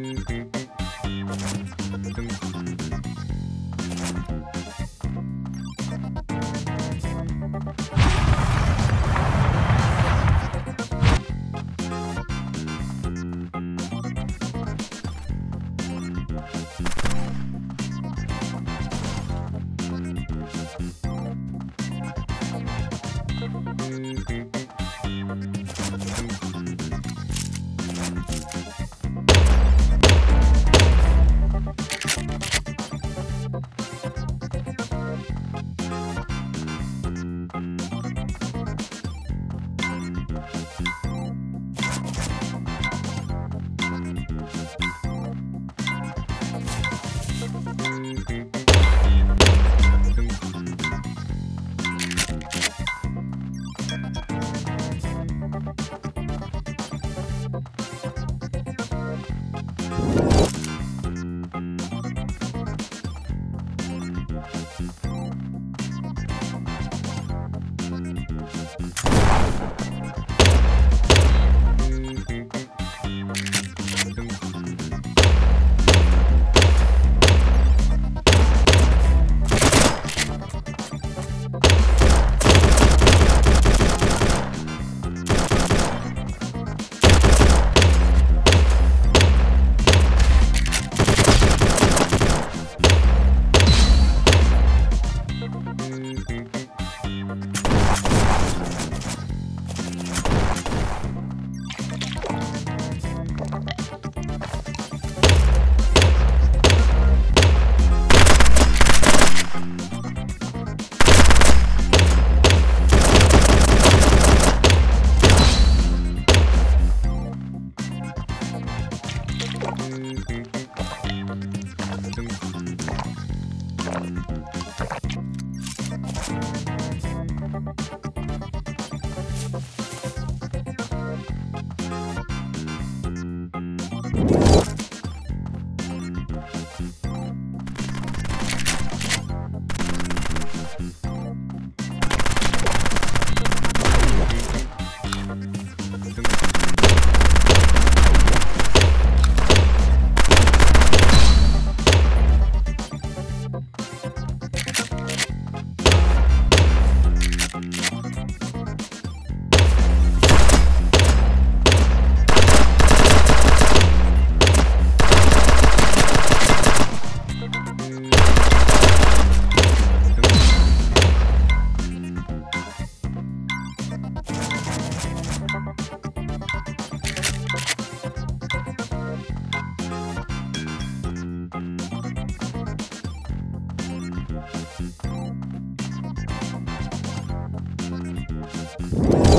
D. Yeah.